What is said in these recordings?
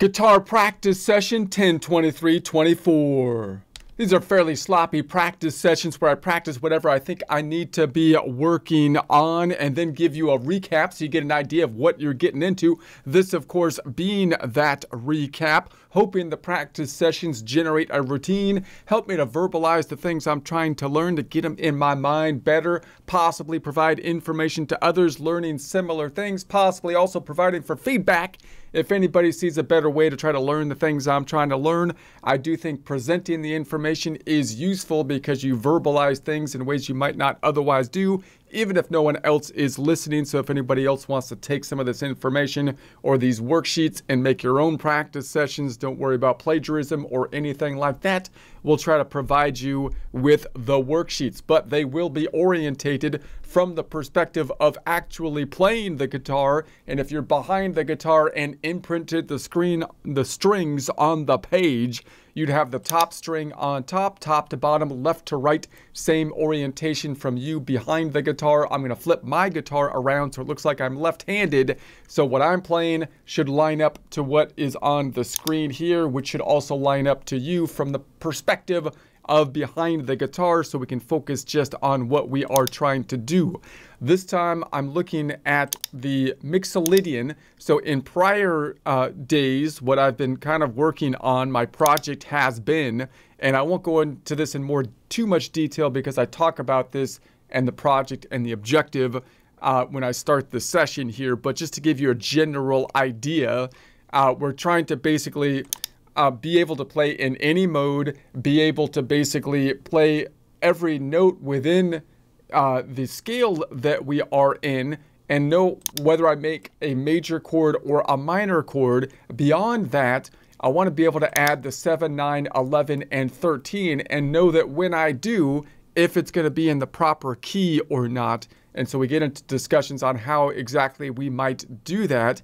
Guitar practice session 102324. These are fairly sloppy practice sessions where I practice whatever I think I need to be working on and then give you a recap so you get an idea of what you're getting into. This, of course, being that recap, hoping the practice sessions generate a routine, help me to verbalize the things I'm trying to learn to get them in my mind better, possibly provide information to others learning similar things, possibly also providing for feedback if anybody sees a better way to try to learn the things I'm trying to learn, I do think presenting the information is useful because you verbalize things in ways you might not otherwise do even if no one else is listening. So if anybody else wants to take some of this information or these worksheets and make your own practice sessions, don't worry about plagiarism or anything like that. We'll try to provide you with the worksheets, but they will be orientated from the perspective of actually playing the guitar. And if you're behind the guitar and imprinted the screen, the strings on the page, You'd have the top string on top, top to bottom, left to right, same orientation from you behind the guitar. I'm going to flip my guitar around so it looks like I'm left-handed. So what I'm playing should line up to what is on the screen here, which should also line up to you from the perspective of behind the guitar so we can focus just on what we are trying to do. This time I'm looking at the Mixolydian. So in prior uh, days, what I've been kind of working on, my project has been, and I won't go into this in more too much detail because I talk about this and the project and the objective uh, when I start the session here, but just to give you a general idea, uh, we're trying to basically uh, be able to play in any mode, be able to basically play every note within uh, the scale that we are in and know whether I make a major chord or a minor chord. Beyond that, I want to be able to add the 7, 9, 11, and 13 and know that when I do, if it's going to be in the proper key or not. And so we get into discussions on how exactly we might do that.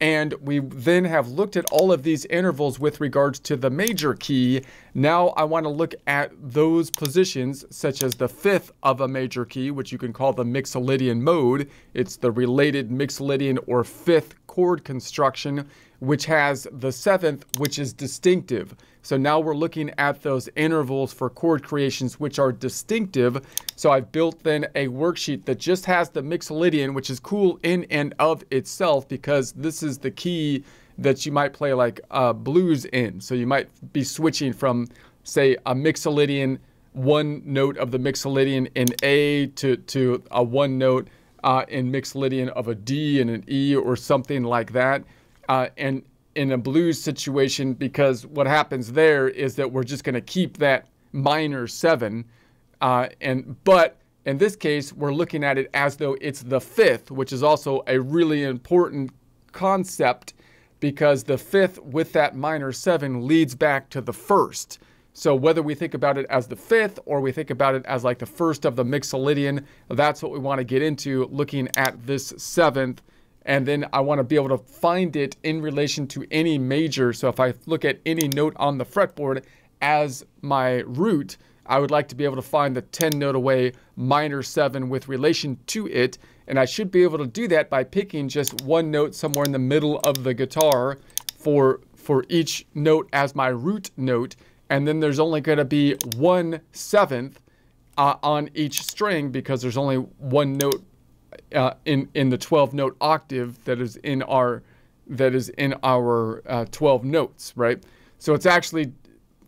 And we then have looked at all of these intervals with regards to the major key. Now I want to look at those positions, such as the fifth of a major key, which you can call the Mixolydian mode. It's the related Mixolydian or fifth chord construction which has the seventh, which is distinctive. So now we're looking at those intervals for chord creations, which are distinctive. So I've built then a worksheet that just has the Mixolydian, which is cool in and of itself because this is the key that you might play like uh, blues in. So you might be switching from, say, a Mixolydian, one note of the Mixolydian in A to, to a one note uh, in Mixolydian of a D and an E or something like that uh, and in a blues situation because what happens there is that we're just going to keep that minor seven, uh, and but in this case we're looking at it as though it's the fifth, which is also a really important concept because the fifth with that minor seven leads back to the first. So whether we think about it as the fifth or we think about it as like the first of the Mixolydian, that's what we want to get into looking at this seventh and then I want to be able to find it in relation to any major. So if I look at any note on the fretboard as my root, I would like to be able to find the 10 note away minor 7 with relation to it. And I should be able to do that by picking just one note somewhere in the middle of the guitar for, for each note as my root note. And then there's only going to be one seventh uh, on each string because there's only one note uh, in in the 12 note octave that is in our that is in our uh, 12 notes, right? So it's actually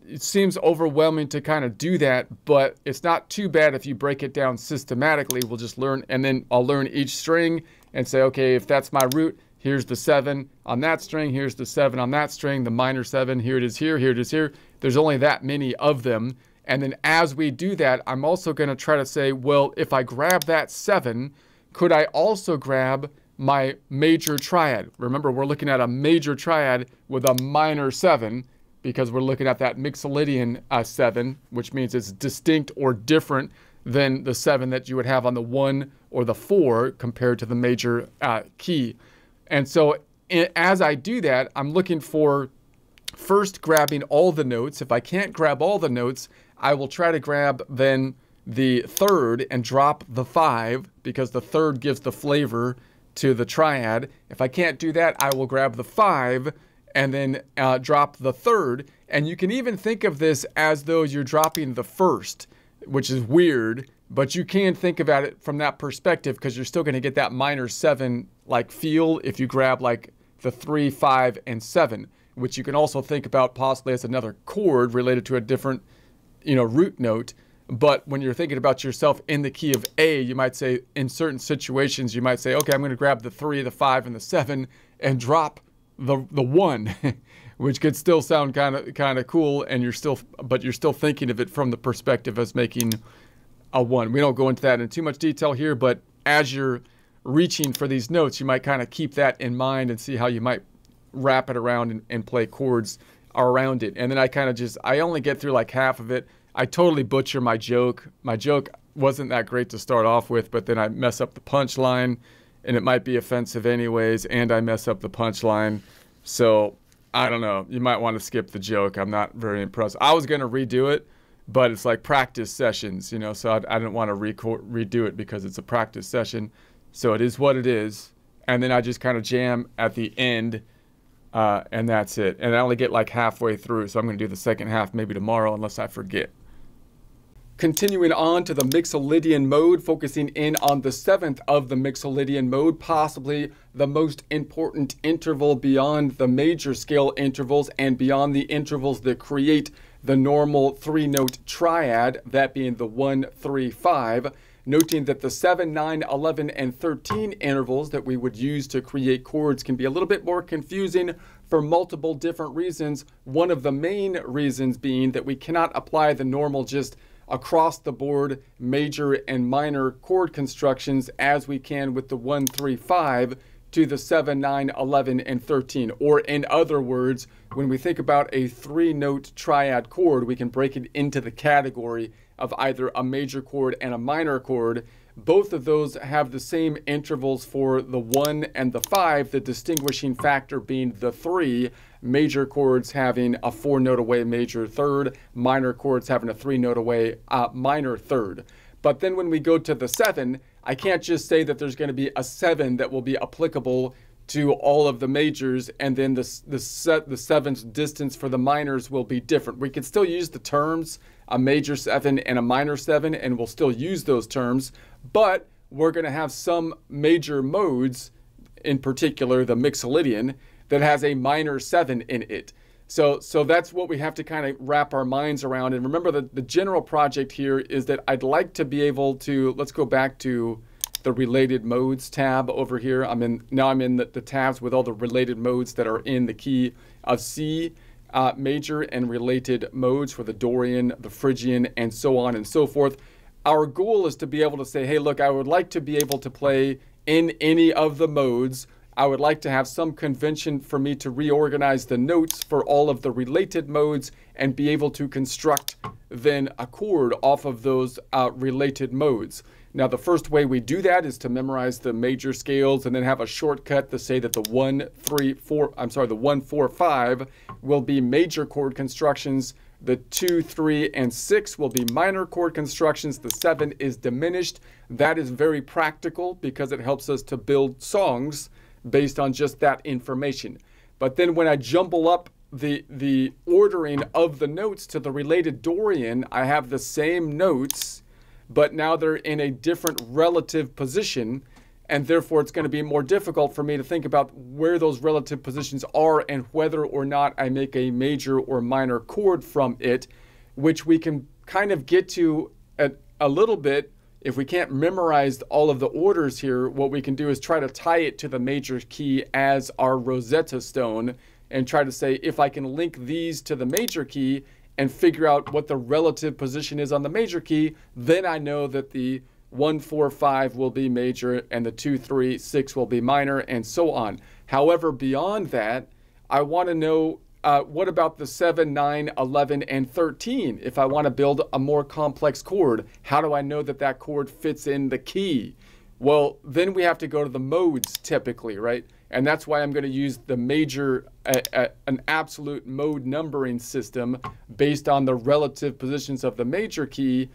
it seems overwhelming to kind of do that, but it's not too bad if you break it down systematically. We'll just learn, and then I'll learn each string and say, okay, if that's my root, here's the seven on that string, here's the seven on that string, the minor seven, here it is here, here it is here. There's only that many of them. And then as we do that, I'm also going to try to say, well, if I grab that seven, could I also grab my major triad? Remember, we're looking at a major triad with a minor seven because we're looking at that Mixolydian uh, seven, which means it's distinct or different than the seven that you would have on the one or the four compared to the major uh, key. And so as I do that, I'm looking for first grabbing all the notes. If I can't grab all the notes, I will try to grab then the third and drop the five because the third gives the flavor to the triad. If I can't do that, I will grab the five and then uh, drop the third. And you can even think of this as though you're dropping the first, which is weird, but you can think about it from that perspective because you're still going to get that minor seven like feel if you grab like the three, five, and seven, which you can also think about possibly as another chord related to a different, you know, root note. But when you're thinking about yourself in the key of A, you might say in certain situations, you might say, okay, I'm going to grab the three, the five, and the seven and drop the the one, which could still sound kind of kind of cool, and you're still but you're still thinking of it from the perspective as making a one. We don't go into that in too much detail here, but as you're reaching for these notes, you might kind of keep that in mind and see how you might wrap it around and, and play chords around it. And then I kind of just I only get through like half of it. I totally butcher my joke. My joke wasn't that great to start off with, but then I mess up the punchline and it might be offensive anyways, and I mess up the punchline. So I don't know. You might want to skip the joke. I'm not very impressed. I was going to redo it, but it's like practice sessions, you know, so I, I didn't want to redo it because it's a practice session. So it is what it is. And then I just kind of jam at the end, uh, and that's it. And I only get like halfway through, so I'm going to do the second half maybe tomorrow unless I forget. Continuing on to the Mixolydian mode, focusing in on the seventh of the Mixolydian mode, possibly the most important interval beyond the major scale intervals and beyond the intervals that create the normal three note triad, that being the 1, 3, 5. Noting that the 7, 9, 11, and 13 intervals that we would use to create chords can be a little bit more confusing for multiple different reasons. One of the main reasons being that we cannot apply the normal just across the board major and minor chord constructions as we can with the 1, 3, 5 to the 7, 9, 11, and 13. Or in other words, when we think about a three note triad chord, we can break it into the category of either a major chord and a minor chord. Both of those have the same intervals for the 1 and the 5, the distinguishing factor being the 3, major chords having a four note away major third, minor chords having a three note away uh, minor third. But then when we go to the seven, I can't just say that there's going to be a seven that will be applicable to all of the majors, and then the the set the seventh distance for the minors will be different. We can still use the terms a major seven and a minor seven, and we'll still use those terms, but we're going to have some major modes, in particular the Mixolydian, that has a minor seven in it. So, so that's what we have to kind of wrap our minds around. And remember that the general project here is that I'd like to be able to, let's go back to the related modes tab over here. I'm in, now I'm in the, the tabs with all the related modes that are in the key of C. Uh, major and related modes for the Dorian, the Phrygian, and so on and so forth. Our goal is to be able to say, hey, look, I would like to be able to play in any of the modes I would like to have some convention for me to reorganize the notes for all of the related modes and be able to construct then a chord off of those uh, related modes. Now, the first way we do that is to memorize the major scales and then have a shortcut to say that the one, three, four, I'm sorry, the one, four, five will be major chord constructions. The two, three, and six will be minor chord constructions. The seven is diminished. That is very practical because it helps us to build songs based on just that information. But then when I jumble up the the ordering of the notes to the related Dorian, I have the same notes, but now they're in a different relative position, and therefore it's going to be more difficult for me to think about where those relative positions are and whether or not I make a major or minor chord from it, which we can kind of get to a, a little bit if we can't memorize all of the orders here, what we can do is try to tie it to the major key as our Rosetta Stone and try to say, if I can link these to the major key and figure out what the relative position is on the major key, then I know that the 1, 4, 5 will be major and the 2, 3, 6 will be minor and so on. However, beyond that, I want to know uh, what about the 7, 9, 11, and 13? If I want to build a more complex chord, how do I know that that chord fits in the key? Well, then we have to go to the modes typically, right? And that's why I'm going to use the major, uh, uh, an absolute mode numbering system based on the relative positions of the major key.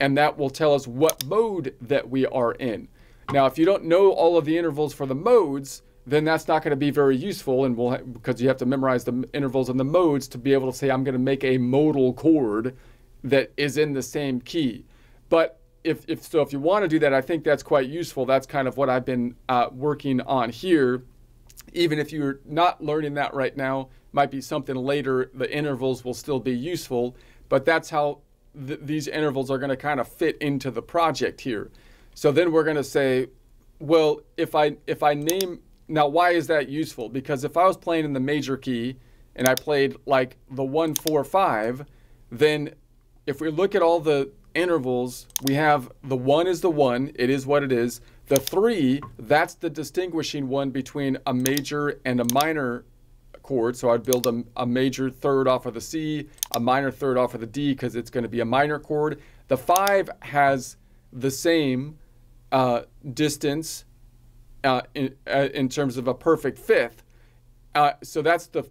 And that will tell us what mode that we are in. Now, if you don't know all of the intervals for the modes, then that's not going to be very useful, and we'll because you have to memorize the intervals and the modes to be able to say I'm going to make a modal chord that is in the same key. But if, if so, if you want to do that, I think that's quite useful. That's kind of what I've been uh, working on here. Even if you're not learning that right now, might be something later. The intervals will still be useful, but that's how th- these intervals are going to kind of fit into the project here. So then we're going to say, well, if I if I name now, why is that useful? Because if I was playing in the major key and I played like the one four five, then if we look at all the intervals, we have the one is the one, it is what it is. The three, that's the distinguishing one between a major and a minor chord. So I'd build a, a major third off of the C, a minor third off of the D because it's going to be a minor chord. The five has the same uh, distance uh, in, uh, in terms of a perfect fifth. Uh, so that's the,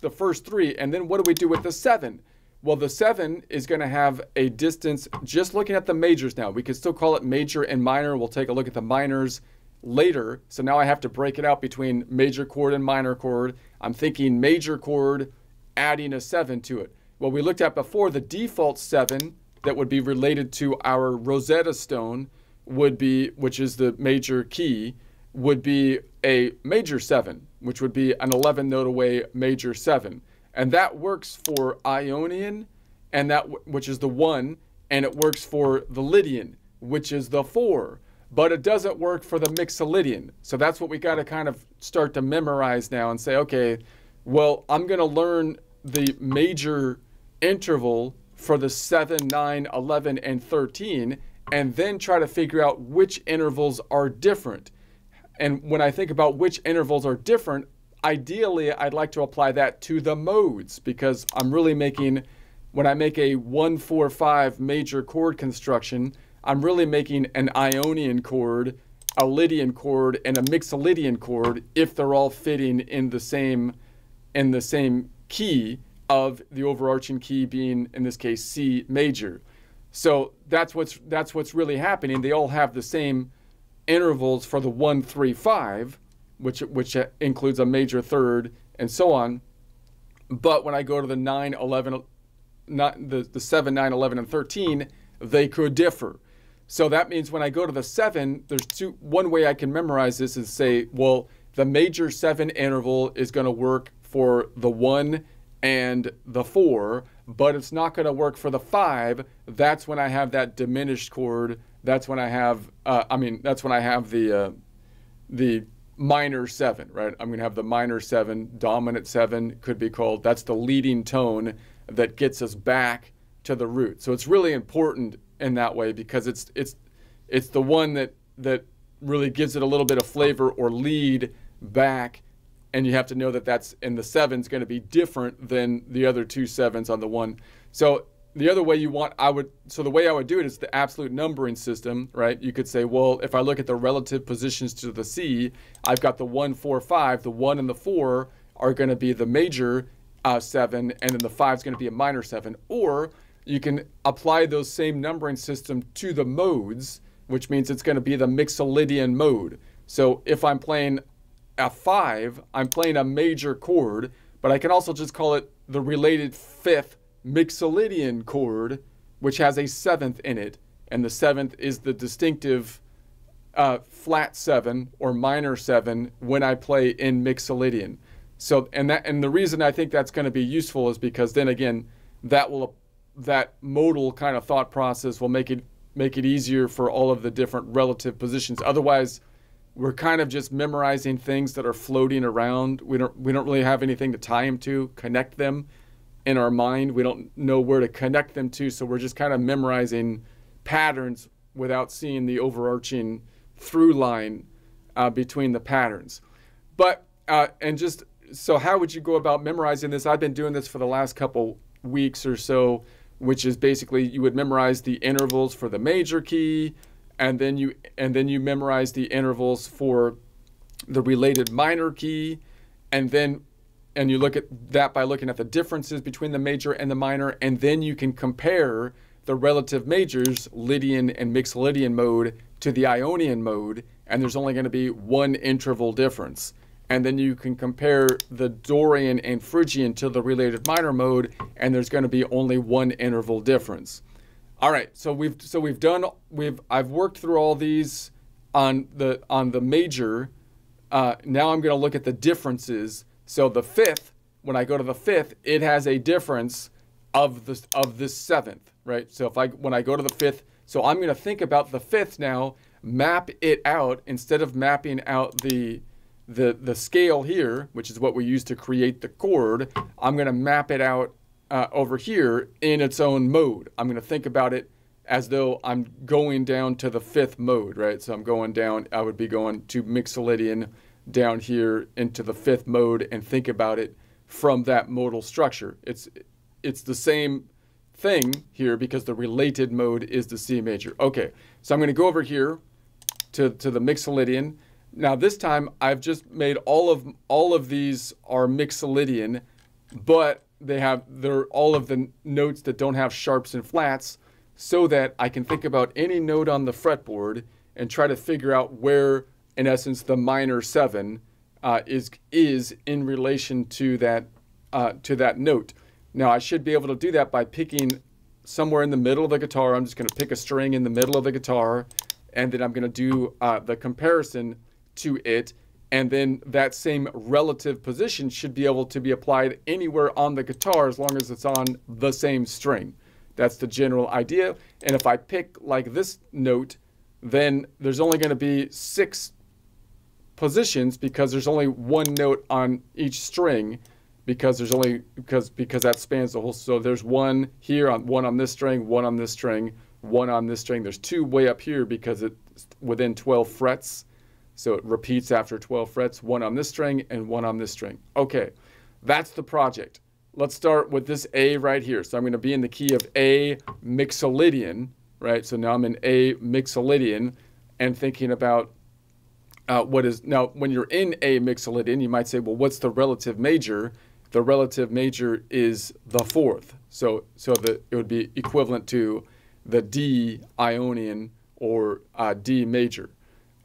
the first three. And then what do we do with the seven? Well, the seven is going to have a distance, just looking at the majors now. We could still call it major and minor. We'll take a look at the minors later. So now I have to break it out between major chord and minor chord. I'm thinking major chord, adding a seven to it. Well, we looked at before, the default seven that would be related to our Rosetta Stone would be, which is the major key, would be a major seven, which would be an 11 note away major seven. And that works for Ionian, and that which is the one, and it works for the Lydian, which is the four. But it doesn't work for the Mixolydian. So that's what we got to kind of start to memorize now and say, okay, well, I'm going to learn the major interval for the 7, 9, 11, and 13, and then try to figure out which intervals are different. And when I think about which intervals are different, ideally I'd like to apply that to the modes because I'm really making, when I make a 145 major chord construction, I'm really making an Ionian chord, a Lydian chord, and a Mixolydian chord if they're all fitting in the same in the same key of the overarching key being in this case C major. So that's what's that's what's really happening. They all have the same intervals for the 135, which which includes a major third and so on. But when I go to the 9, 11, not the, the 7, 9, 11, and 13, they could differ. So that means when I go to the 7, there's two one way I can memorize this is say, well, the major 7 interval is going to work for the 1 and the 4, but it's not going to work for the 5. That's when I have that diminished chord that's when I have, uh, I mean, that's when I have the uh, the minor seven, right? I'm going to have the minor seven, dominant seven could be called. That's the leading tone that gets us back to the root. So it's really important in that way because it's it's it's the one that that really gives it a little bit of flavor or lead back and you have to know that that's in the seven's going to be different than the other two sevens on the one so the other way you want I would so the way I would do it is the absolute numbering system, right? You could say, well, if I look at the relative positions to the C, I've got the one, four, five. The one and the four are going to be the major uh, seven, and then the five is going to be a minor seven. Or you can apply those same numbering system to the modes, which means it's going to be the Mixolydian mode. So if I'm playing a five, I'm playing a major chord, but I can also just call it the related fifth Mixolydian chord, which has a seventh in it, and the seventh is the distinctive uh, flat seven or minor seven when I play in Mixolydian. So, and that, and the reason I think that's going to be useful is because then again, that will that modal kind of thought process will make it make it easier for all of the different relative positions. Otherwise, we're kind of just memorizing things that are floating around. We don't we don't really have anything to tie them to, connect them in our mind. We don't know where to connect them to, so we're just kind of memorizing patterns without seeing the overarching through line uh, between the patterns. But, uh, and just, so how would you go about memorizing this? I've been doing this for the last couple weeks or so, which is basically you would memorize the intervals for the major key, and then you, and then you memorize the intervals for the related minor key, and then and you look at that by looking at the differences between the major and the minor, and then you can compare the relative majors, Lydian and Mixolydian mode, to the Ionian mode, and there's only going to be one interval difference. and then you can compare the Dorian and Phrygian to the related minor mode, and there's going to be only one interval difference. All right, so we've so we've done we've I've worked through all these on the on the major. Uh, now I'm going to look at the differences. So the fifth, when I go to the fifth, it has a difference of the of this seventh, right? So if I when I go to the fifth, so I'm going to think about the fifth now, map it out instead of mapping out the the the scale here, which is what we use to create the chord. I'm going to map it out uh, over here in its own mode. I'm going to think about it as though I'm going down to the fifth mode, right? So I'm going down, I would be going to Mixolydian down here into the fifth mode and think about it from that modal structure. It's, it's the same thing here because the related mode is the C major. Okay, so I'm going to go over here to, to the Mixolydian. Now this time I've just made all of all of these are Mixolydian, but they have they're all of the notes that don't have sharps and flats so that I can think about any note on the fretboard and try to figure out where in essence the minor 7 uh, is is in relation to that uh, to that note. Now I should be able to do that by picking somewhere in the middle of the guitar. I'm just going to pick a string in the middle of the guitar and then I'm going to do uh, the comparison to it and then that same relative position should be able to be applied anywhere on the guitar as long as it's on the same string. That's the general idea. And if I pick like this note, then there's only going to be six positions because there's only one note on each string because there's only because because that spans the whole so there's one here on one on this string one on this string one on this string there's two way up here because it's within 12 frets so it repeats after 12 frets, one on this string and one on this string. Okay, that's the project. Let's start with this A right here. So I'm going to be in the key of A Mixolydian, right? So now I'm in A Mixolydian and thinking about uh, what is, now when you're in A Mixolydian, you might say, well, what's the relative major? The relative major is the fourth. So, so the, it would be equivalent to the D Ionian or uh, D major.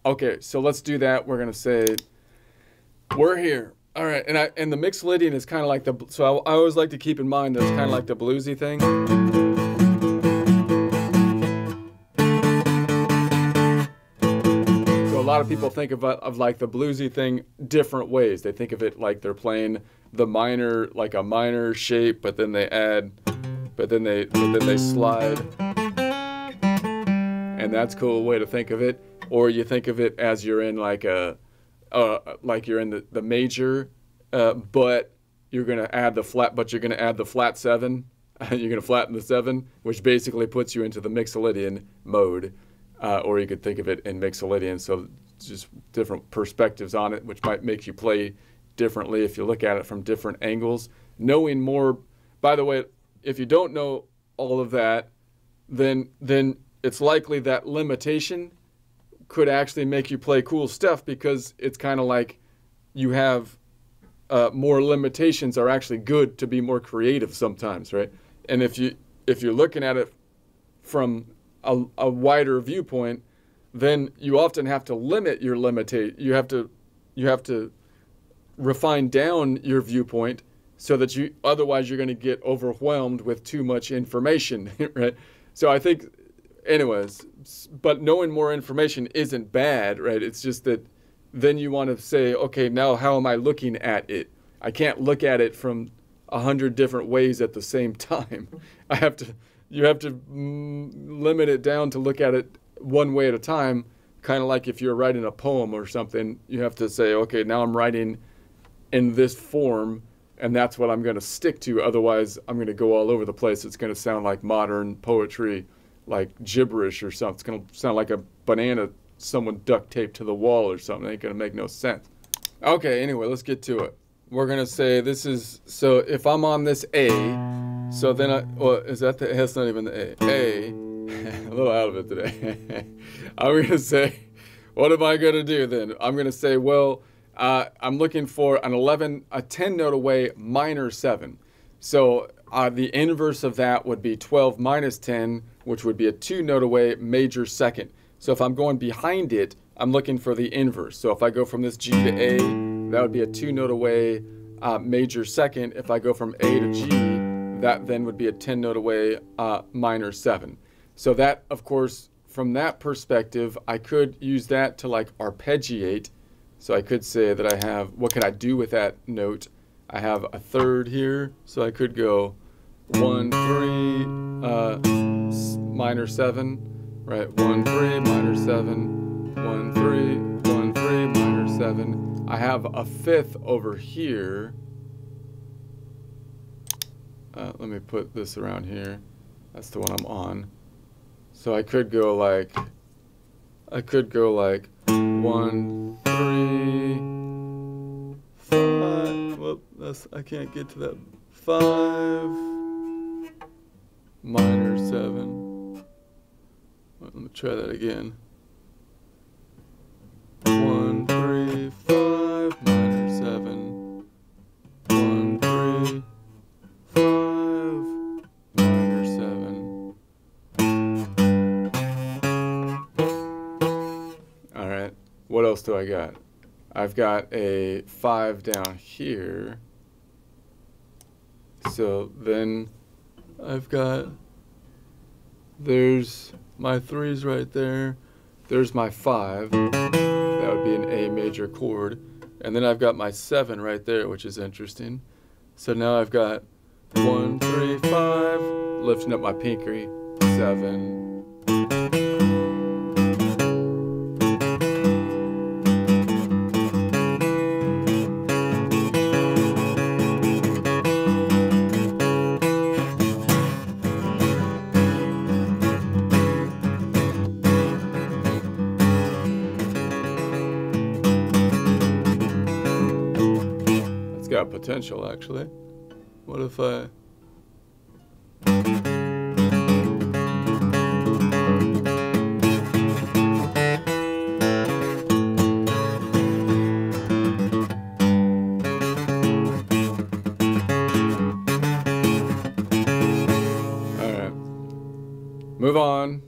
Okay, so let's do that. We're gonna say we're here. All right, and I and the Mixolydian is kind of like the so I, I, always like to keep in mind that it's kind of like the bluesy thing. Lot of people think of of like the bluesy thing different ways. They think of it like they're playing the minor like a minor shape, but then they add, but then they but then they slide, and that's a cool way to think of it or you think of it as you're in like a, uh, like you're in the, the major, uh, but you're going to add the flat, but you're going to add the flat seven. you're going to flatten the seven, which basically puts you into the Mixolydian mode, uh, or you could think of it in Mixolydian. So just different perspectives on it, which might make you play differently if you look at it from different angles. Knowing more, by the way, if you don't know all of that, then then it's likely that limitation could actually make you play cool stuff because it's kind of like you have uh, more limitations are actually good to be more creative sometimes, right? And if you if you're looking at it from a, a wider viewpoint, then you often have to limit your limitate. You have to you have to refine down your viewpoint so that you otherwise you're going to get overwhelmed with too much information, right? So I think anyways, but knowing more information isn't bad, right? It's just that then you want to say, okay, now how am I looking at it? I can't look at it from a hundred different ways at the same time. I have to, you have to mm, limit it down to look at it one way at a time. Kind of like if you're writing a poem or something, you have to say, okay, now I'm writing in this form, and that's what I'm going to stick to. Otherwise, I'm going to go all over the place. It's going to sound like modern poetry like gibberish or something. It's going to sound like a banana someone duct taped to the wall or something. It ain't going to make no sense. Okay, anyway, let's get to it. We're going to say this is, so if I'm on this A, so then I, well, is that the, that's not even the A. A, a little out of it today. I'm going to say, what am I going to do then? I'm going to say, well, uh, I'm looking for an 11, a 10 note away minor 7. So uh, the inverse of that would be 12 minus 10, which would be a two note away major second. So if I'm going behind it, I'm looking for the inverse. So if I go from this G to A, That would be a two note away uh, major second. If I go from A to G, that then would be a 10 note away uh, minor seven. So that, of course, from that perspective, I could use that to like arpeggiate. So I could say that I have, what could I do with that note? I have a third here, so I could go one, three, uh, minor seven, right? One, three, minor seven, one, three, one, three, minor seven. I have a fifth over here. Uh, let me put this around here. That's the one I'm on. So I could go like, I could go like one, three, five. Whoop, that's, I can't get to that. Five, minor seven. Let me try that again. do I got? I've got a 5 down here. So then I've got, there's my 3s right there. There's my 5. That would be an A major chord. And then I've got my 7 right there, which is interesting. So now I've got one three five, lifting up my pinky, 7, potential actually. What if uh, I Alright. Move on.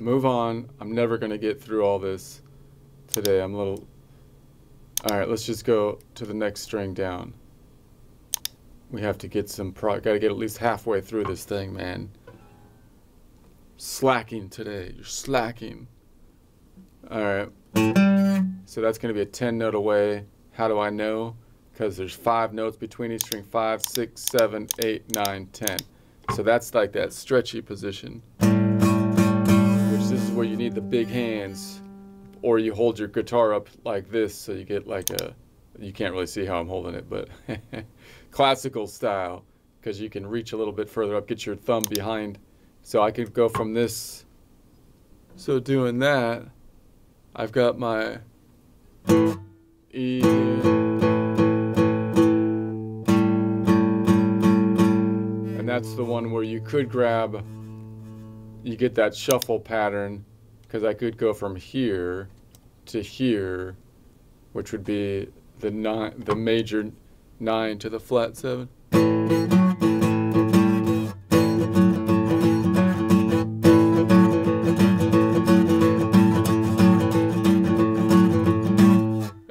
Move on. I'm never going to get through all this today. I'm a little. Alright, let's just go to the next string down. We have to get some pro. Got to get at least halfway through this thing, man. Slacking today. You're slacking. Alright. So that's going to be a 10 note away. How do I know? Because there's five notes between each string five, six, seven, eight, nine, ten. So that's like that stretchy position, which this is where you need the big hands, or you hold your guitar up like this so you get like a, you can't really see how I'm holding it, but classical style, because you can reach a little bit further up, get your thumb behind. So I could go from this, so doing that, I've got my E. And that's the one where you could grab, you get that shuffle pattern, because I could go from here to here, which would be the nine, the major nine to the flat seven.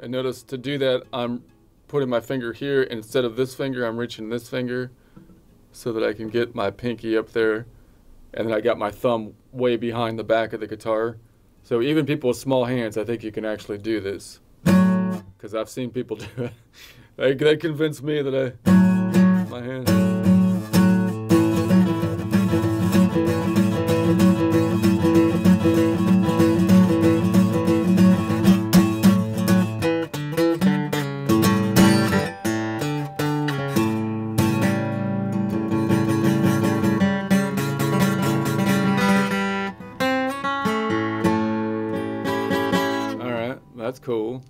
And notice to do that, I'm putting my finger here. Instead of this finger, I'm reaching this finger so that I can get my pinky up there. And then I got my thumb way behind the back of the guitar. So even people with small hands, I think you can actually do this. Because I've seen people do it. They, they convinced me that I, my hands. Cool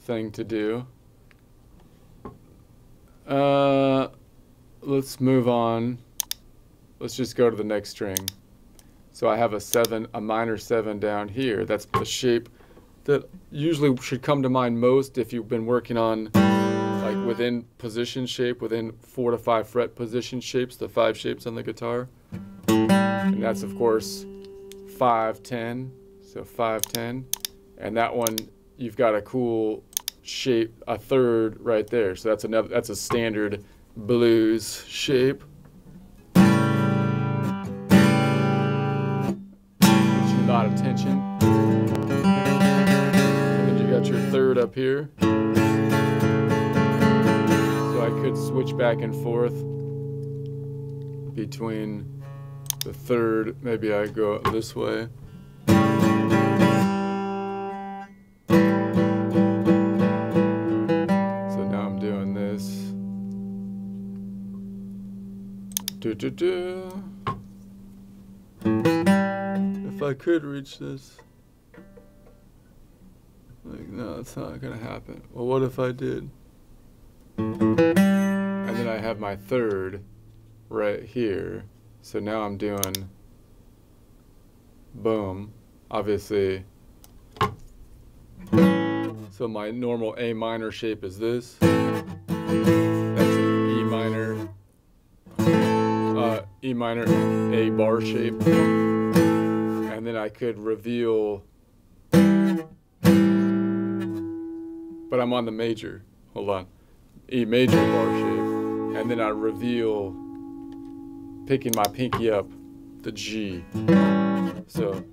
thing to do. Uh, let's move on. Let's just go to the next string. So I have a seven, a minor seven down here. That's the shape that usually should come to mind most if you've been working on like within position shape, within four to five fret position shapes, the five shapes on the guitar. And that's of course five, ten. So five, ten. And that one, you've got a cool shape, a third right there. So that's another, that's a standard blues shape. A lot of tension. And then you got your third up here. So I could switch back and forth between the third. Maybe I go this way. If I could reach this. Like, no, it's not gonna happen. Well, what if I did? And then I have my third right here. So now I'm doing, boom, obviously. So my normal A minor shape is this. E minor, A bar shape. And then I could reveal, but I'm on the major. Hold on. E major bar shape. And then I reveal, picking my pinky up, the G. So.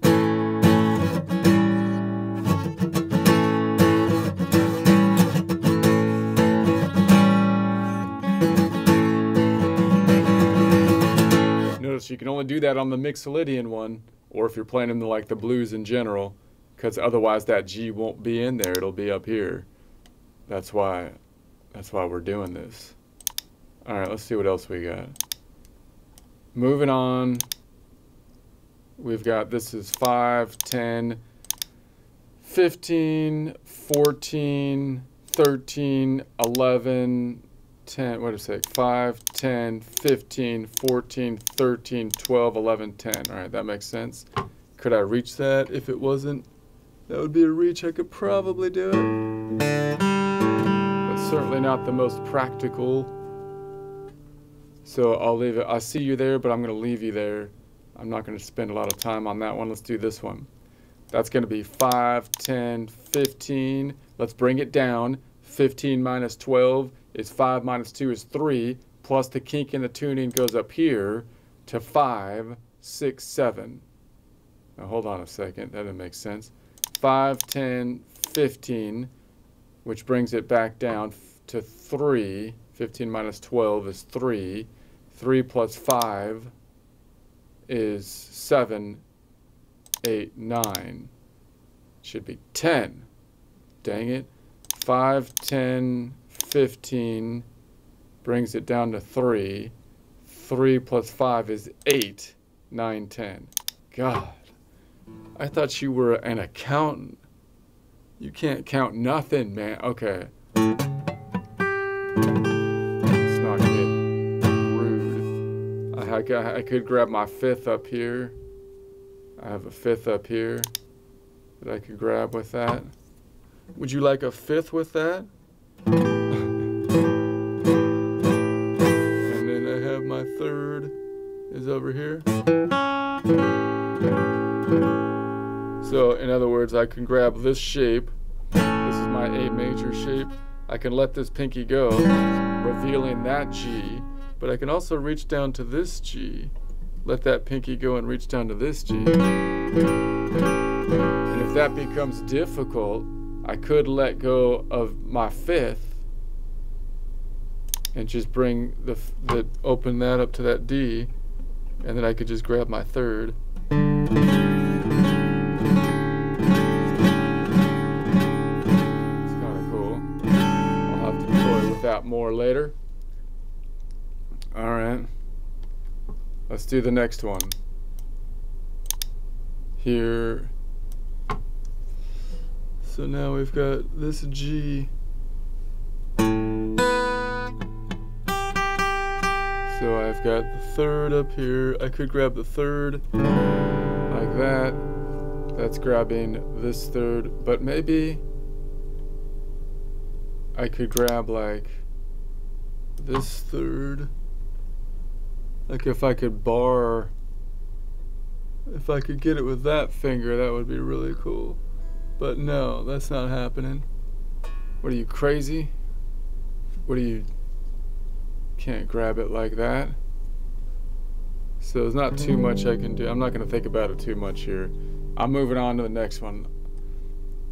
You can only do that on the Mixolydian one, or if you're playing in the, like the blues in general, because otherwise that G won't be in there. It'll be up here. That's why, that's why we're doing this. All right, let's see what else we got. Moving on, we've got, this is 5, 10, 15, 14, 13, 11, 10, what did I say? 5, 10, 15, 14, 13, 12, 11, 10. All right, that makes sense. Could I reach that if it wasn't? That would be a reach. I could probably do it. But certainly not the most practical. So I'll leave it. I see you there, but I'm going to leave you there. I'm not going to spend a lot of time on that one. Let's do this one. That's going to be 5, 10, 15. Let's bring it down. 15 minus 12 is 5 minus 2 is 3, plus the kink in the tuning goes up here to 5, 6, 7. Now hold on a second, that doesn't make sense. 5, 10, 15, which brings it back down to 3. 15 minus 12 is 3. 3 plus 5 is 7, 8, 9. Should be 10. Dang it. 5, 10, 15 brings it down to 3. 3 plus 5 is 8. 9, 10. God, I thought you were an accountant. You can't count nothing, man. Okay. Let's not get rude. I, I, I could grab my fifth up here. I have a fifth up here that I could grab with that. Would you like a fifth with that? Third is over here. So in other words, I can grab this shape. This is my A major shape. I can let this pinky go, revealing that G, but I can also reach down to this G, let that pinky go and reach down to this G. And if that becomes difficult, I could let go of my fifth and just bring the, the open that up to that D and then I could just grab my third. It's kind of cool. I'll have to toy with that more later. Alright let's do the next one. Here. So now we've got this G So I've got the third up here. I could grab the third like that. That's grabbing this third, but maybe I could grab like this third. Like if I could bar, if I could get it with that finger, that would be really cool. But no, that's not happening. What are you, crazy? What are you... Can't grab it like that. So there's not too much I can do. I'm not going to think about it too much here. I'm moving on to the next one.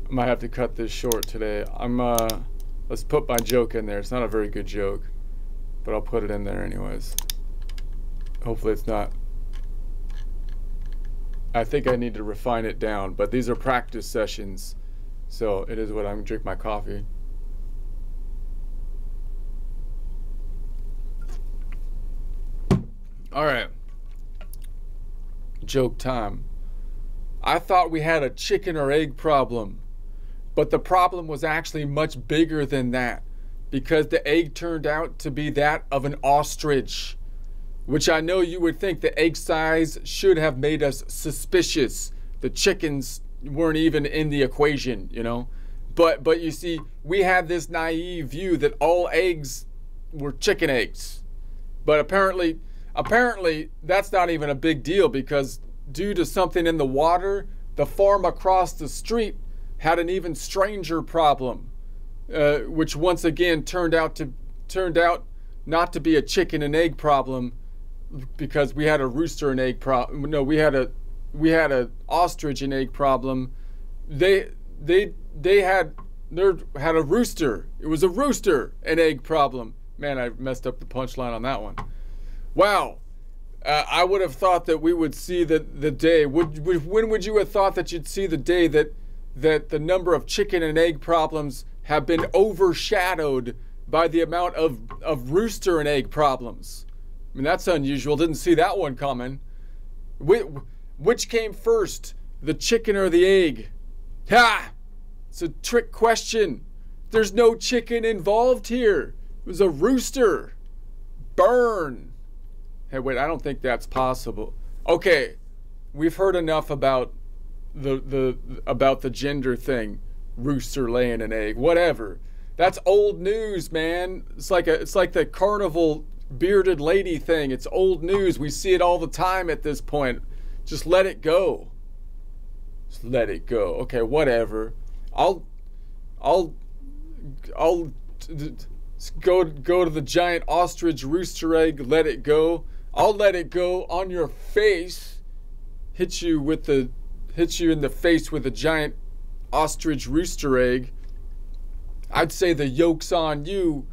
I might have to cut this short today. I'm, uh... Let's put my joke in there. It's not a very good joke. But I'll put it in there anyways. Hopefully it's not... I think I need to refine it down. But these are practice sessions. So it is what I'm drink my coffee. All right. Joke time. I thought we had a chicken or egg problem, but the problem was actually much bigger than that because the egg turned out to be that of an ostrich, which I know you would think the egg size should have made us suspicious. The chickens weren't even in the equation, you know. But but you see, we had this naive view that all eggs were chicken eggs. But apparently apparently that's not even a big deal because due to something in the water, the farm across the street had an even stranger problem, uh, which once again turned out to turned out not to be a chicken and egg problem because we had a rooster and egg problem. No, we had a we had a ostrich and egg problem. They they they had they had a rooster. It was a rooster and egg problem. Man, I messed up the punchline on that one. Wow. Uh, I would have thought that we would see the the day. Would, would when would you have thought that you'd see the day that that the number of chicken and egg problems have been overshadowed by the amount of of rooster and egg problems? I mean that's unusual. Didn't see that one coming. Which, which came first, the chicken or the egg? Ha! It's a trick question. There's no chicken involved here. It was a rooster. Burn. Hey, wait, I don't think that's possible. Okay, we've heard enough about the the about the gender thing. Rooster laying an egg, whatever. That's old news, man. It's like a it's like the carnival bearded lady thing. It's old news. We see it all the time at this point. Just let it go. Just let it go. Okay, whatever. I'll I'll I'll go go to the giant ostrich rooster egg, let it go. I'll let it go on your face. Hit you with the hit you in the face with a giant ostrich rooster egg. I'd say the yolk's on you,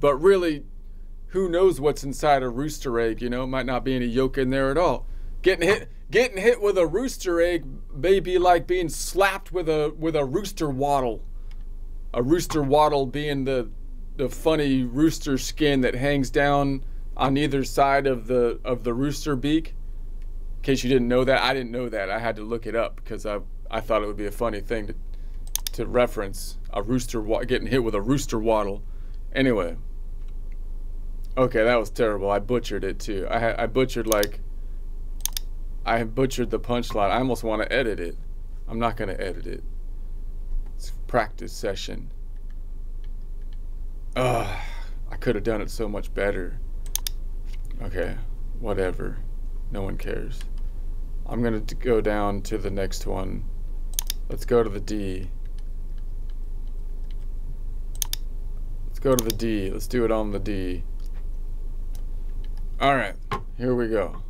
but really who knows what's inside a rooster egg, you know? It might not be any yolk in there at all. Getting hit getting hit with a rooster egg may be like being slapped with a with a rooster waddle. A rooster waddle being the the funny rooster skin that hangs down on either side of the of the rooster beak. In case you didn't know that, I didn't know that. I had to look it up because I I thought it would be a funny thing to to reference a rooster getting hit with a rooster waddle. Anyway. Okay, that was terrible. I butchered it too. I I butchered like I butchered the punchline. I almost want to edit it. I'm not going to edit it. It's practice session. Ugh, I could have done it so much better. Okay, whatever. No one cares. I'm going to go down to the next one. Let's go to the D. Let's go to the D. Let's do it on the D. Alright, here we go.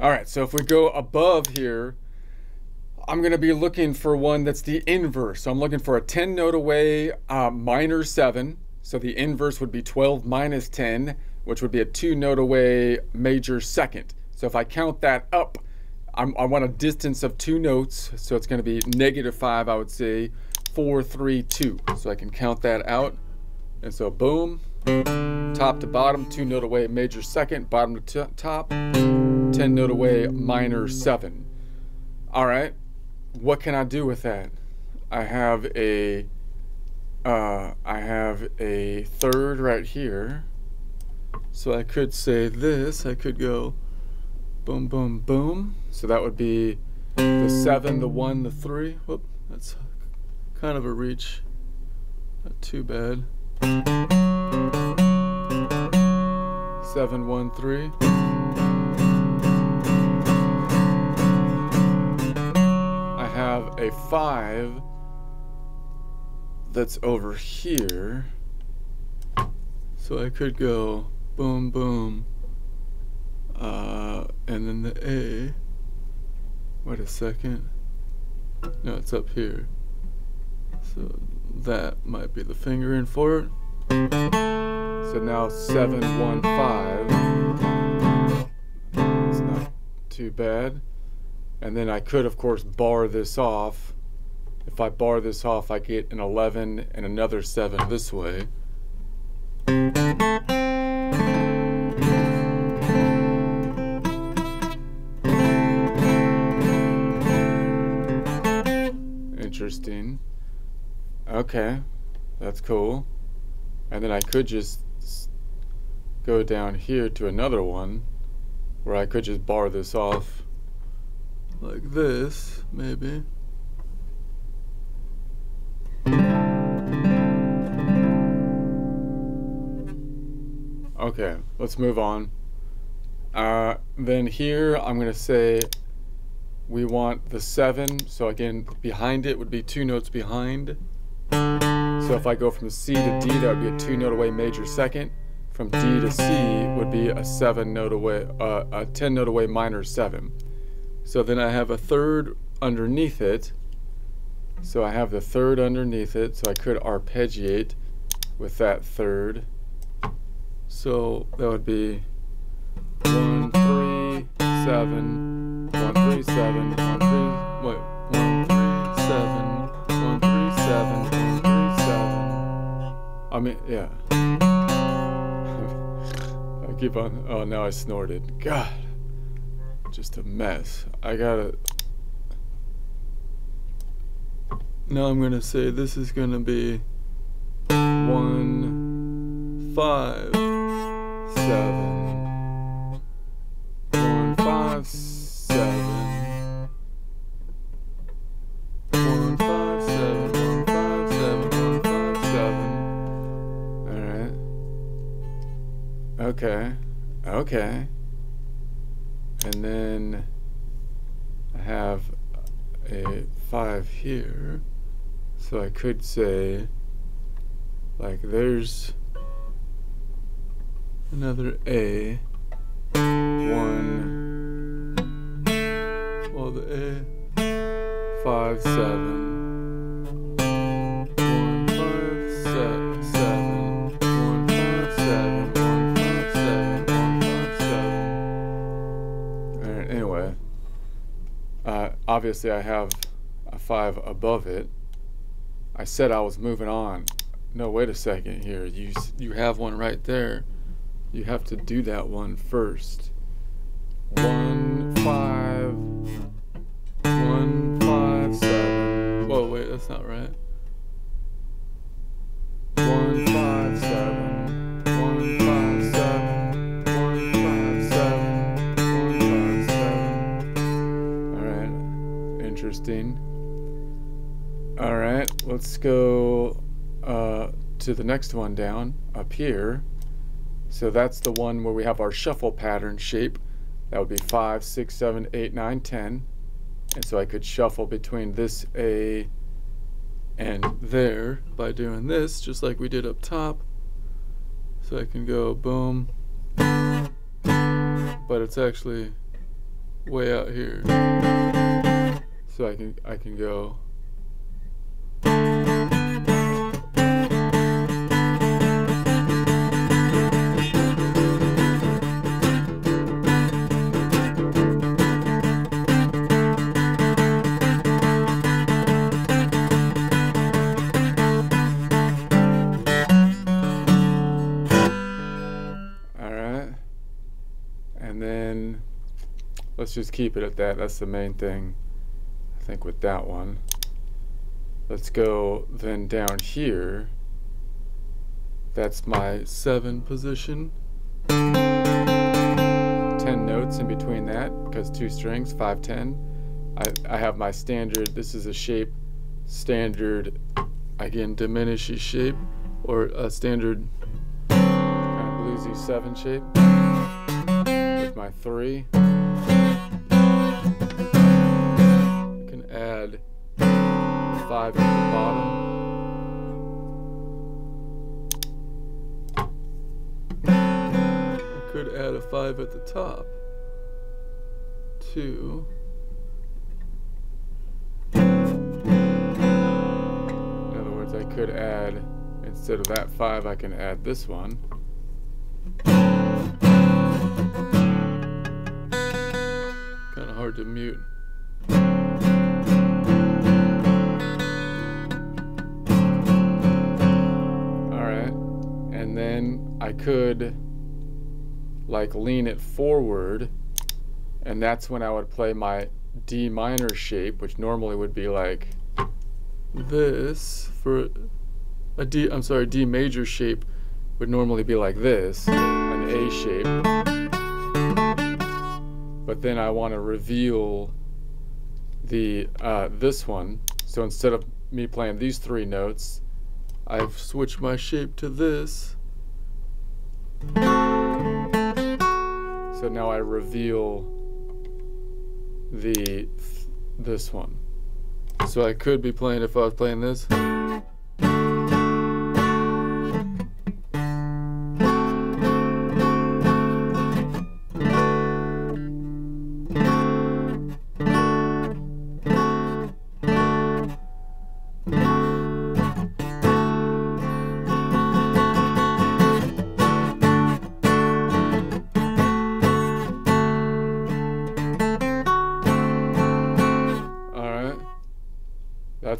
Alright, so if we go above here, I'm going to be looking for one that's the inverse. So I'm looking for a 10 note away uh, minor 7. So the inverse would be 12 minus 10 which would be a two note away major second. So if I count that up, I'm, i want a distance of two notes. So it's going to be negative five, I would say, four, three, two. So I can count that out. And so boom, top to bottom, two note away major second, bottom to top, 10 note away minor seven. All right, what can I do with that? I have a, uh, I have a third right here. So I could say this, I could go boom, boom, boom. So that would be the 7, the 1, the 3. Whoop, that's kind of a reach. Not too bad. 7, 1, 3. I have a 5, that's over here. So I could go boom, boom, uh, and then the A. Wait a second. No, it's up here. So that might be the fingering for it. So now 715. It's not too bad. And then I could, of course, bar this off. If I bar this off, I get an 11 and another 7 this way. Interesting. Okay, that's cool. And then I could just go down here to another one where I could just bar this off like this, maybe. Okay, let's move on. Uh, then here I'm to say we want the 7, so again, behind it would be two notes behind. So if I go from C to D, that would be a two note away major second. From D to C would be a seven note away, uh, a 10 note away minor seven. So then I have a third underneath it. So I have the third underneath it, so I could arpeggiate with that third. So that would be one, three, seven, one, three, seven, one, three, wait, one, three, seven, one, three, seven, one, three, seven. I mean, yeah. I keep on, oh, now I snorted. God, just a mess. I gotta, now I'm gonna say this is gonna be one, five, seven, one, five, seven, Okay. Okay. And then I have a five here. So I could say, like, there's another A. One. Well, the A. Five, seven. Obviously, I have a five above it. I said I was moving on. No, wait a second here. You you have one right there. You have to do that one first. One five one five seven. Whoa, wait, that's not right. Go uh, to the next one down up here. So that's the one where we have our shuffle pattern shape. That would be 5, 6, 7, 8, 9, 10. And so I could shuffle between this A and there by doing this, just like we did up top. So I can go boom. But it's actually way out here. So I can I can go let's just keep it at that. That's the main thing, I think, with that one. Let's go then down here. That's my 7 position. 10 notes in between that, because two strings, 5, 10. I, I have my standard, this is a shape, standard, again, diminishes shape, or a standard kind of bluesy 7 shape with my 3. five at the bottom. I could add a five at the top. Two. In other words, I could add, instead of that five, I can add this one. Kind of hard to mute. Then I could like lean it forward and that's when I would play my D minor shape which normally would be like this for a D I'm sorry D major shape would normally be like this an A shape. But then I want to reveal the uh, this one. So instead of me playing these three notes I've switched my shape to this so now I reveal the this one. So I could be playing if I was playing this.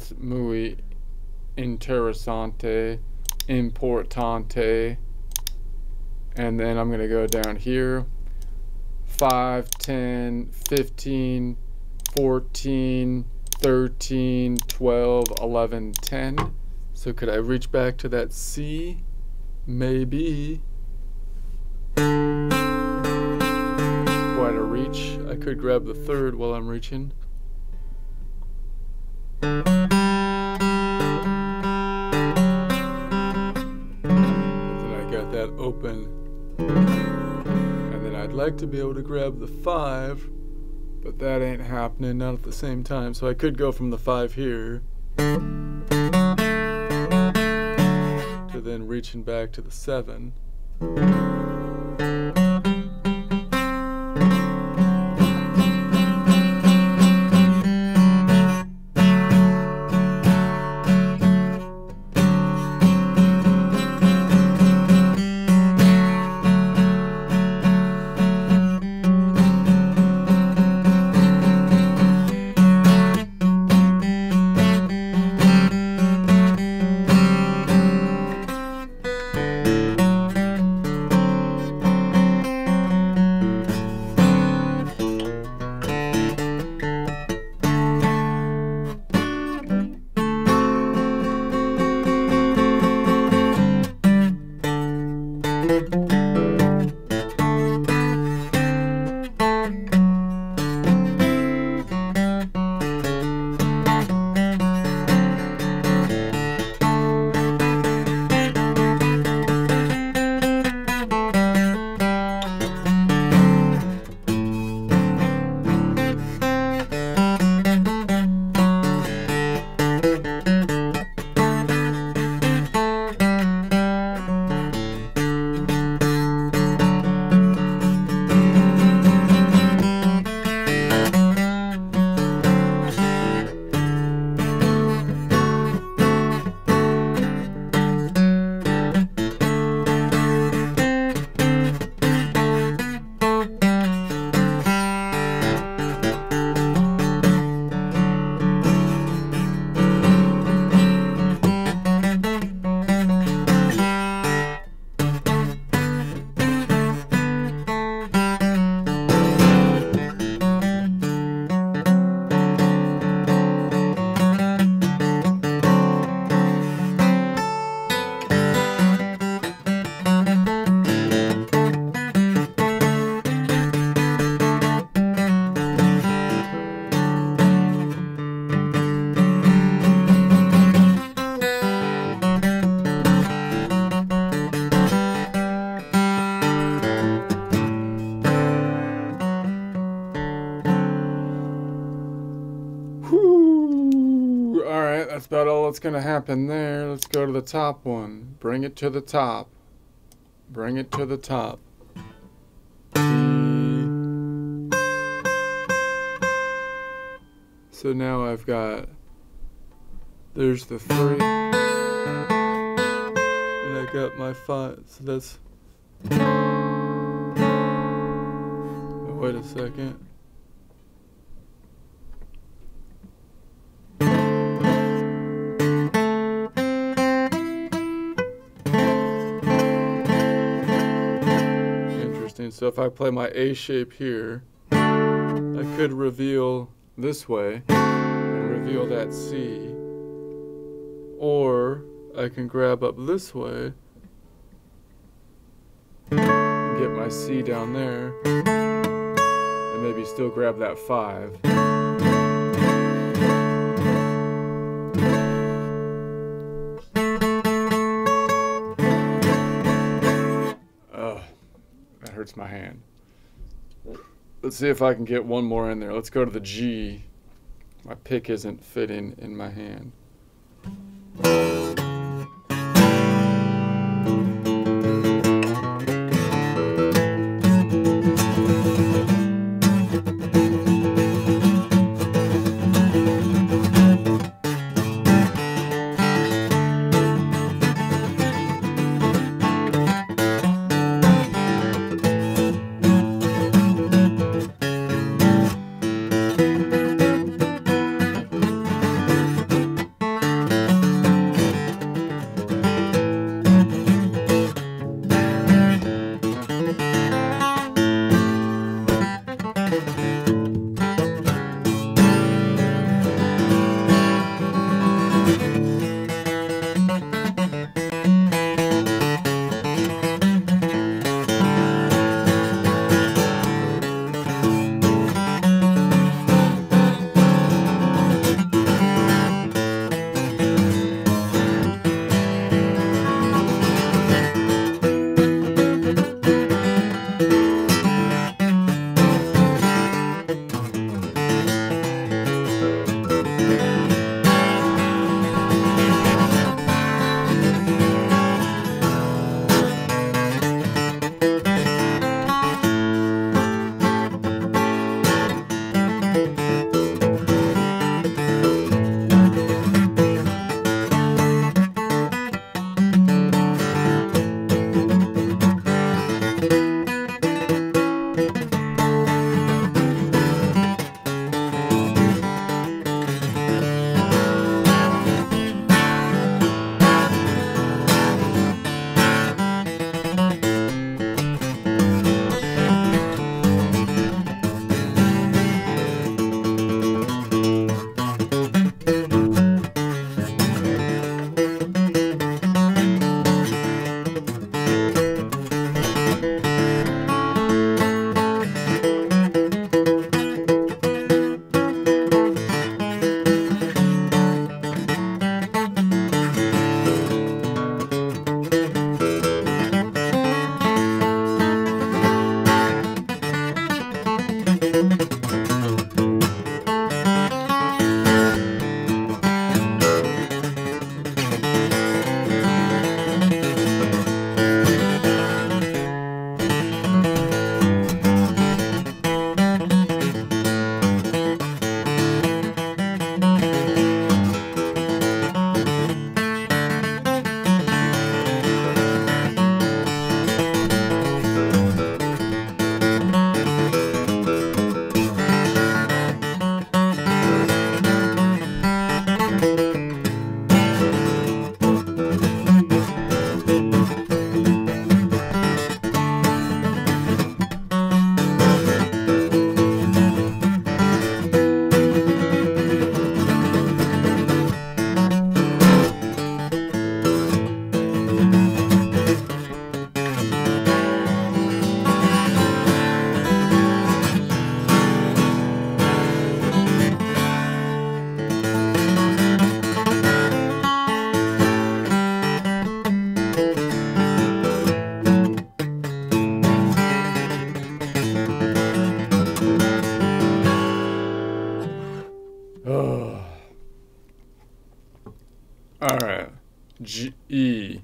That's muy interesante, importante. And then I'm going to go down here. 5, 10, 15, 14, 13, 12, 11, 10. So could I reach back to that C? Maybe. Quite a reach. I could grab the third while I'm reaching. That open. And then I'd like to be able to grab the 5, but that ain't happening, not at the same time. So I could go from the 5 here to then reaching back to the 7. what's going to happen there. Let's go to the top one. Bring it to the top. Bring it to the top. So now I've got, there's the three, and I got my five, so that's, wait a second. Interesting, so if I play my A shape here, I could reveal this way and reveal that C. Or I can grab up this way and get my C down there and maybe still grab that 5. That hurts my hand. Let's see if I can get one more in there. Let's go to the G. My pick isn't fitting in my hand. G.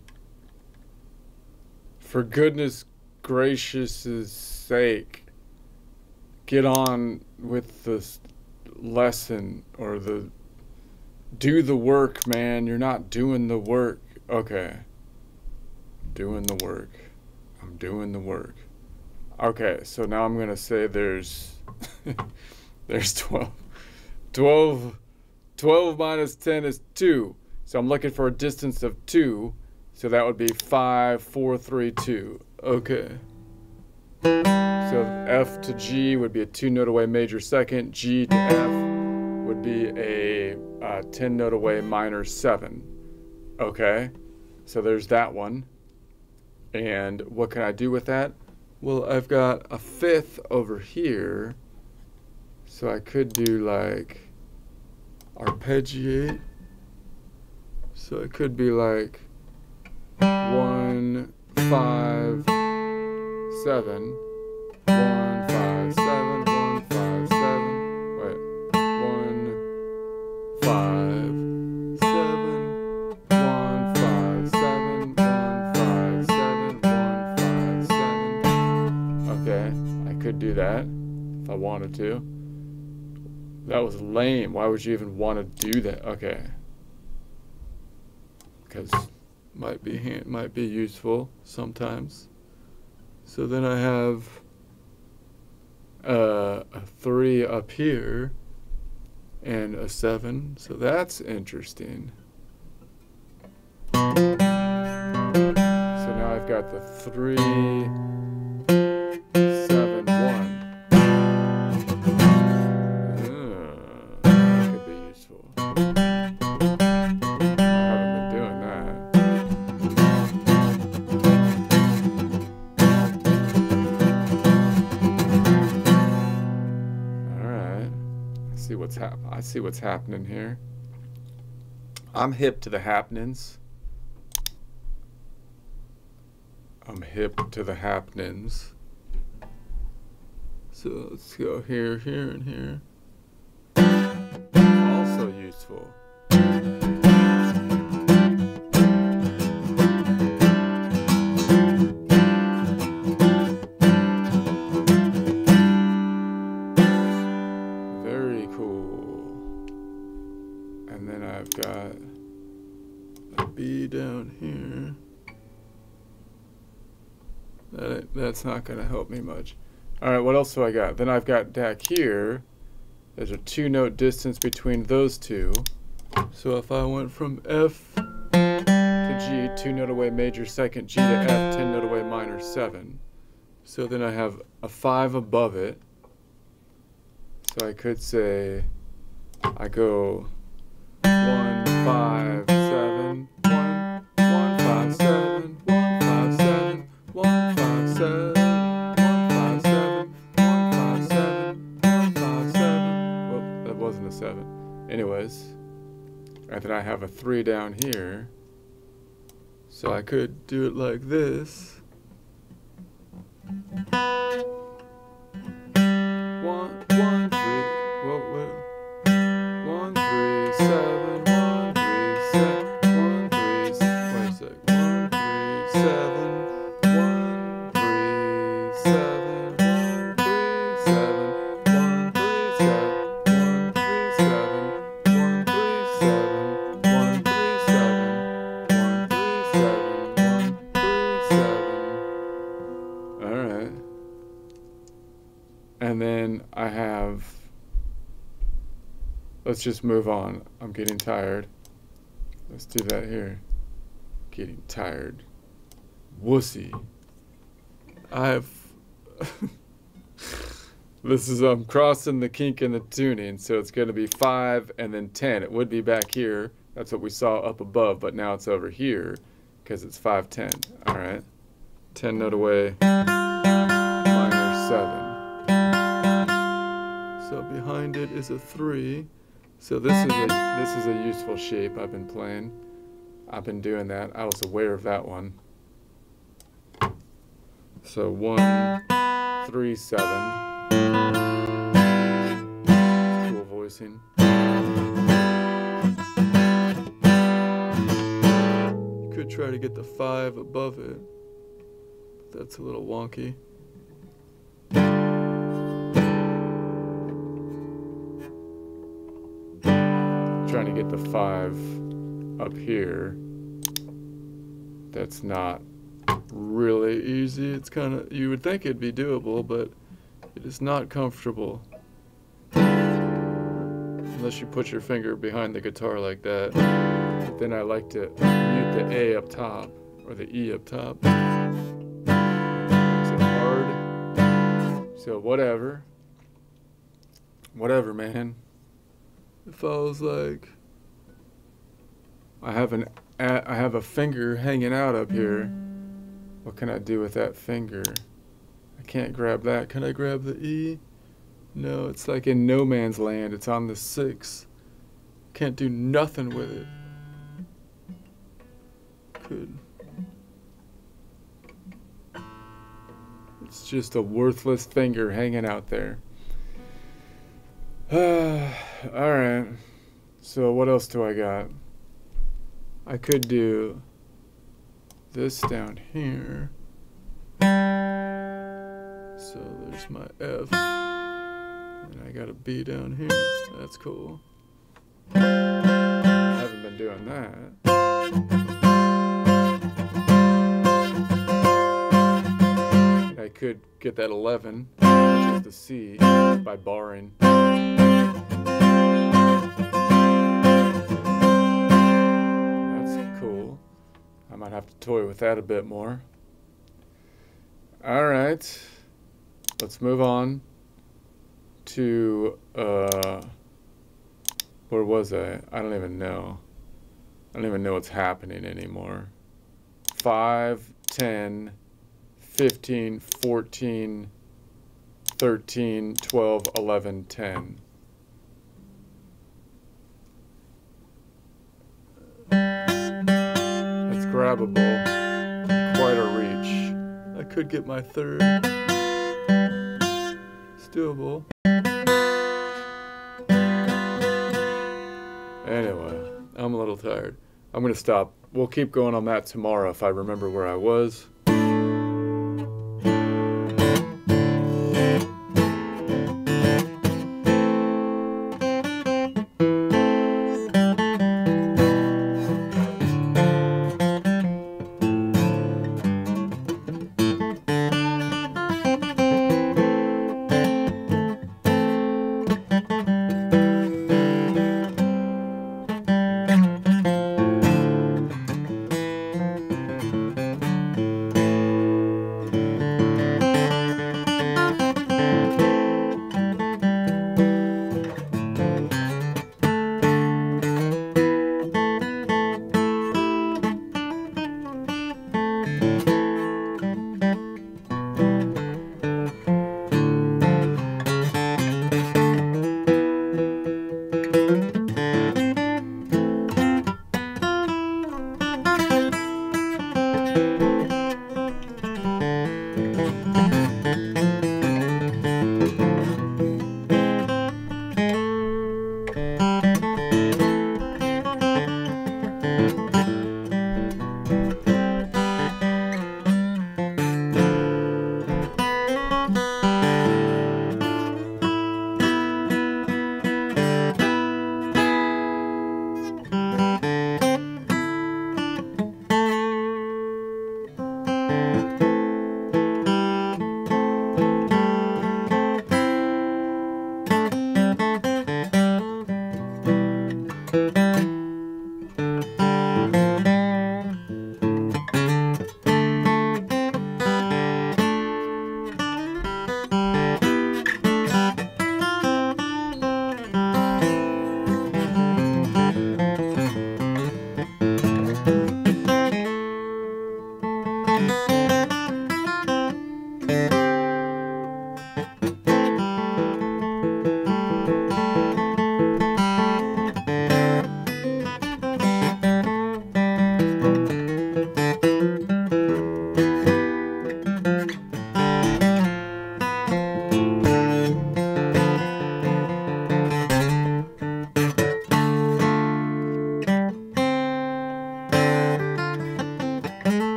For goodness gracious' sake, get on with the lesson or the do the work, man. You're not doing the work. Okay. Doing the work. I'm doing the work. Okay, so now I'm going to say there's there's 12. 12 12 minus 10 is 2. So I'm looking for a distance of 2. So that would be 5 4 3 2. Okay. So F to G would be a 2 note away major second, G to F would be a, a 10 note away minor 7. Okay. So there's that one. And what can I do with that? Well, I've got a fifth over here. So I could do like arpeggiate. So it could be like one, five, seven, one, five, seven, one, five, seven. Wait, one, five, seven, one, five, seven, one, five, seven, one, five, seven. Okay, I could do that if I wanted to. That was lame. Why would you even want to do that? Okay. Because might be might be useful sometimes. So then I have uh, a three up here and a seven. So that's interesting. So now I've got the three. I see what's happening here. I'm hip to the happenings. I'm hip to the happenings. So let's go here, here, and here. Also useful. That's not going to help me much. All right, what else do I got? Then I've got back here. There's a two note distance between those two. So if I went from F to G, two note away major second, G to F, 10 note away minor seven. So then I have a five above it. So I could say I go one, five, Anyways, and then I have a 3 down here. So I could do it like this. One, one, three, Let's just move on. I'm getting tired. Let's do that here. Getting tired. Wussy. I've... this is, I'm crossing the kink in the tuning, so it's going to be 5 and then 10. It would be back here. That's what we saw up above, but now it's over here because it's 5, 10. All right. 10 note away. Minor 7. So behind it is a 3. So this is a this is a useful shape I've been playing. I've been doing that. I was aware of that one. So one, three, seven. Cool voicing. You could try to get the five above it. That's a little wonky. Get the five up here. That's not really easy. It's kind of, you would think it'd be doable, but it is not comfortable. Unless you put your finger behind the guitar like that. But then I like to mute the A up top, or the E up top. Makes it hard. So whatever. Whatever, man. If I was like, I have an, I have a finger hanging out up here. What can I do with that finger? I can't grab that. Can I grab the E? No, it's like in no man's land. It's on the six. Can't do nothing with it. Could. It's just a worthless finger hanging out there. Alright. So what else do I got? I could do this down here. So there's my F. And I got a B down here. That's cool. I haven't been doing that. I could get that 11, which is the C, by barring. Might have to toy with that a bit more. All right, let's move on to, uh, where was I? I don't even know. I don't even know what's happening anymore. 5, 10, 15, 14, 13, 12, 11, 10. Grabbable. Quite a reach. I could get my third. It's doable. Anyway, I'm a little tired. I'm to stop. We'll keep going on that tomorrow if I remember where I was.